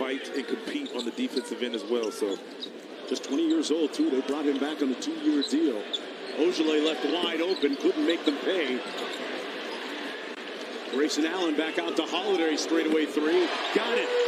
fight and compete on the defensive end as well. So just 20 years old too. They brought him back on a two-year deal. Ogilvy left wide open, couldn't make them pay. Grayson Allen back out to Holiday, straightaway three. Got it.